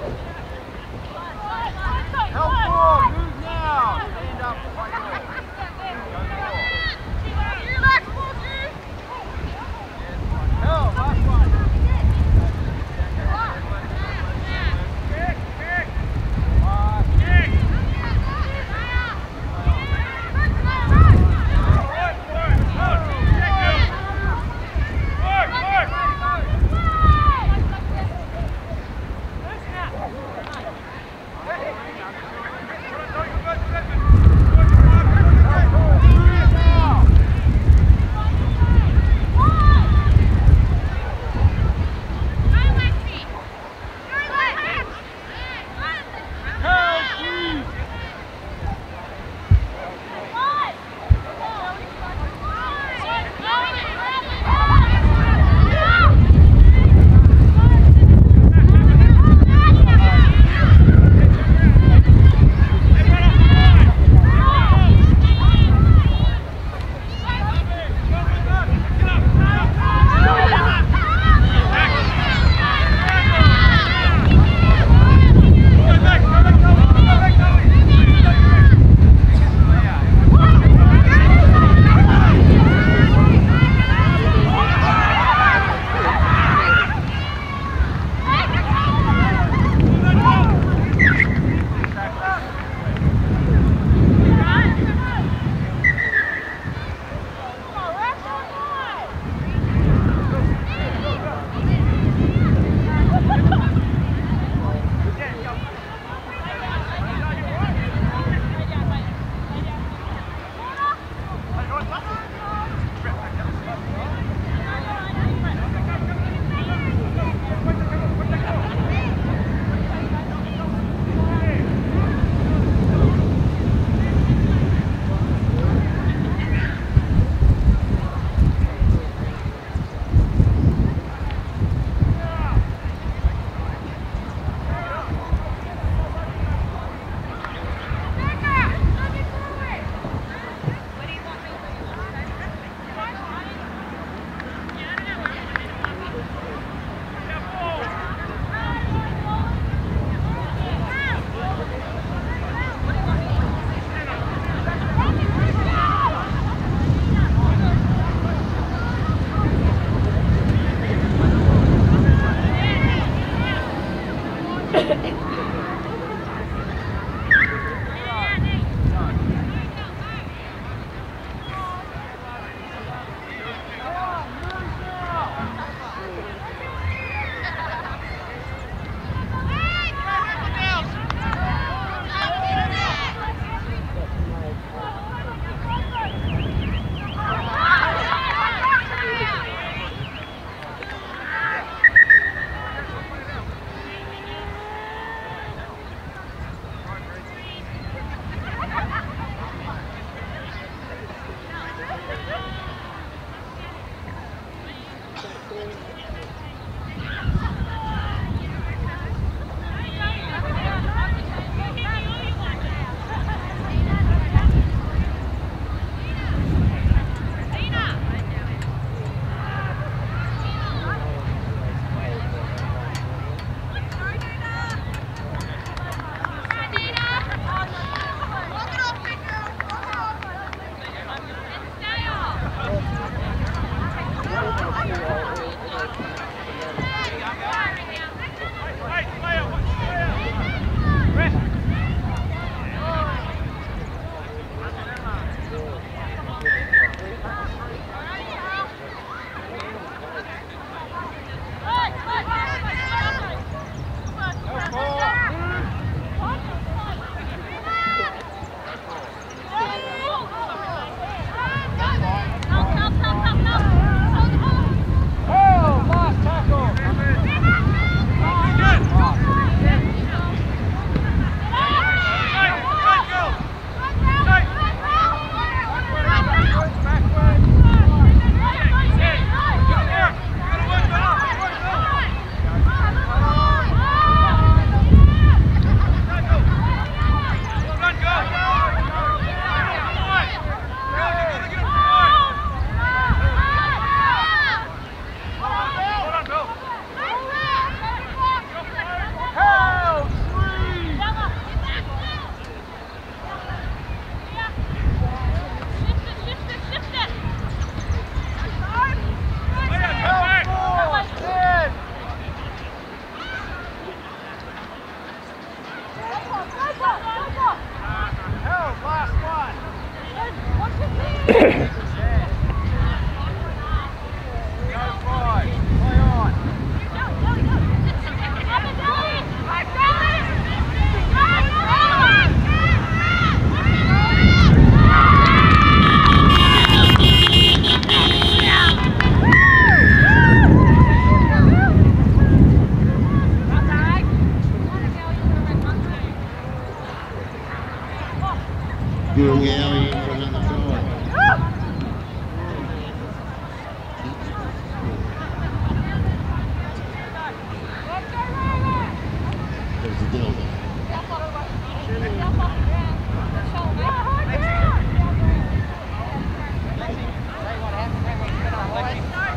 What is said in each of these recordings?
Go, Conversion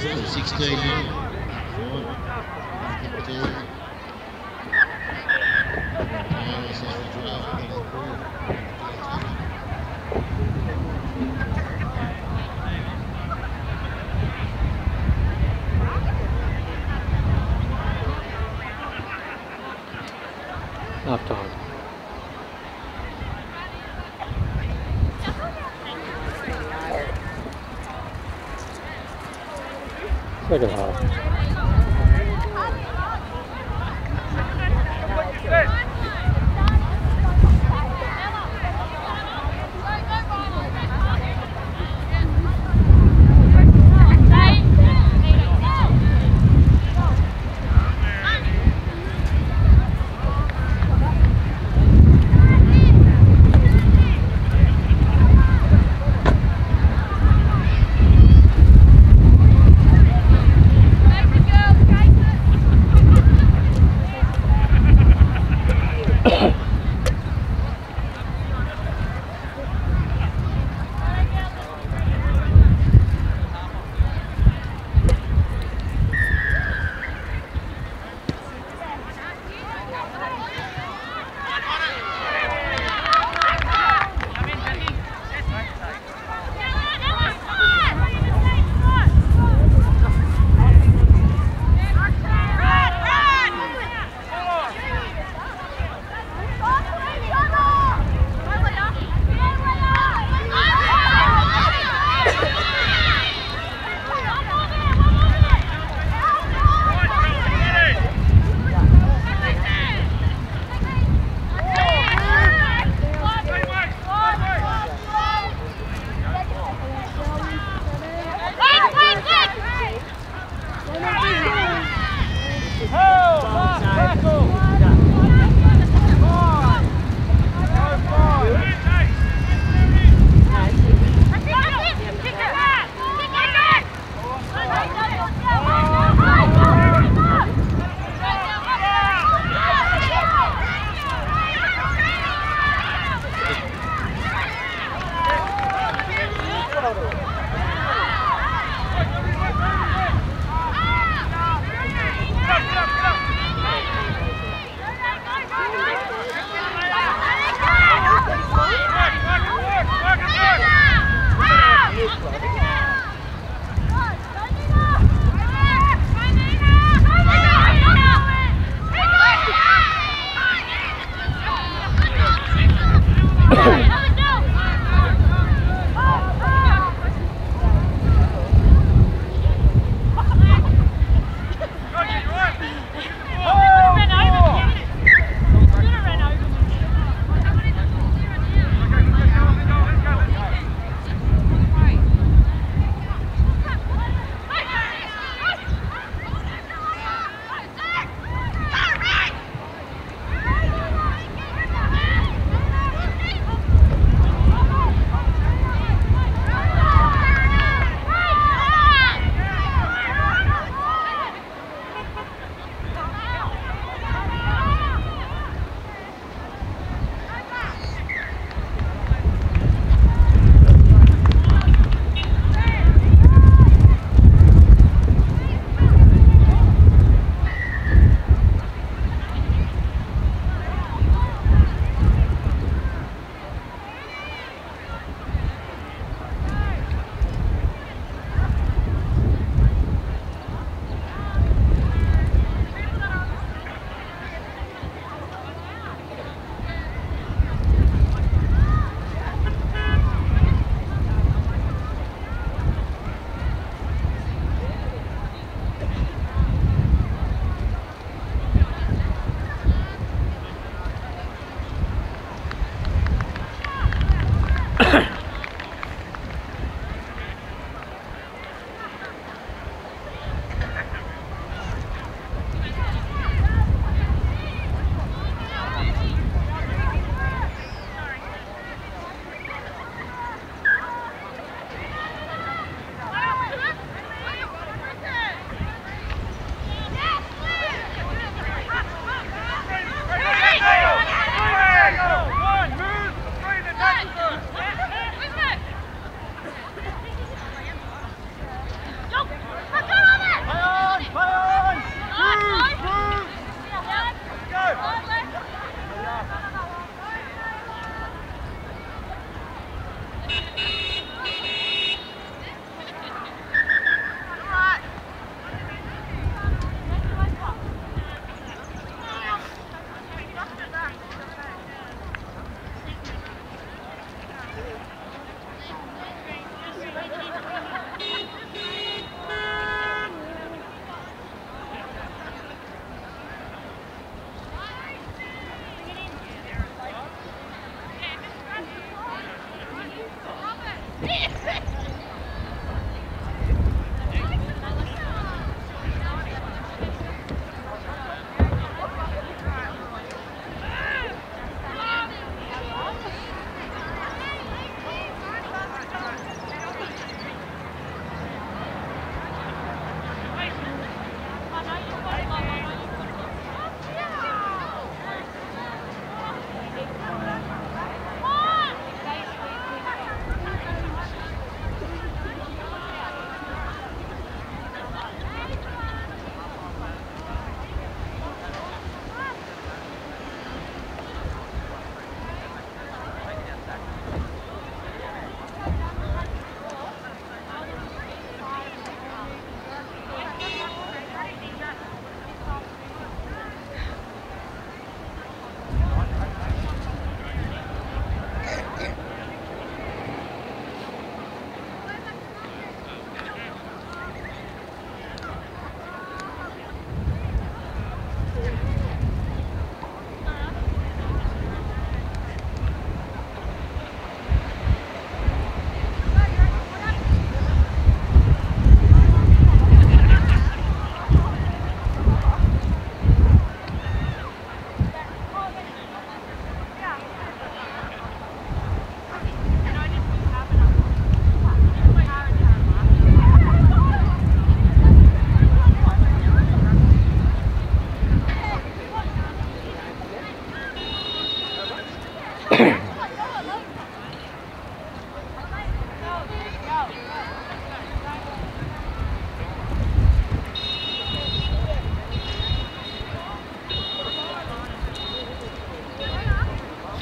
16 nil. Forward. Back. Now. Half time. Second half.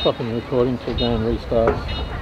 Stopping the recording till Dan restarts.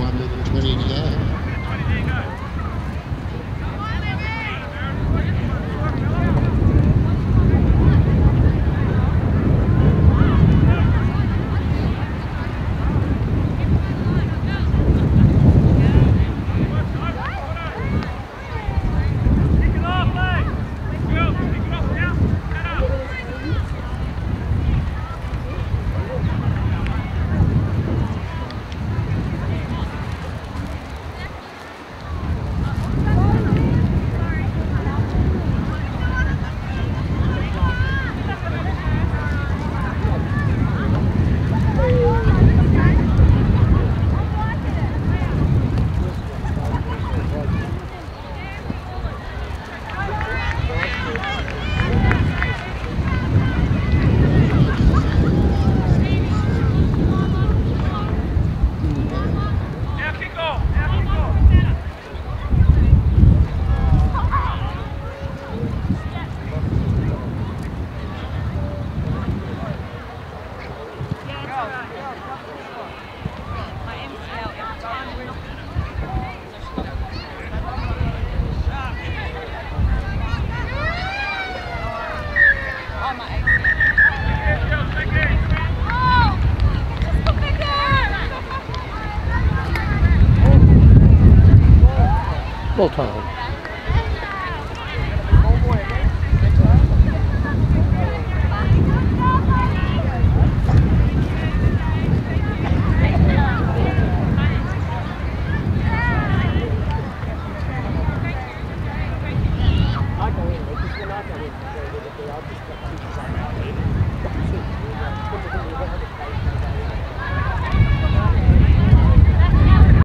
1 minute 20 to go.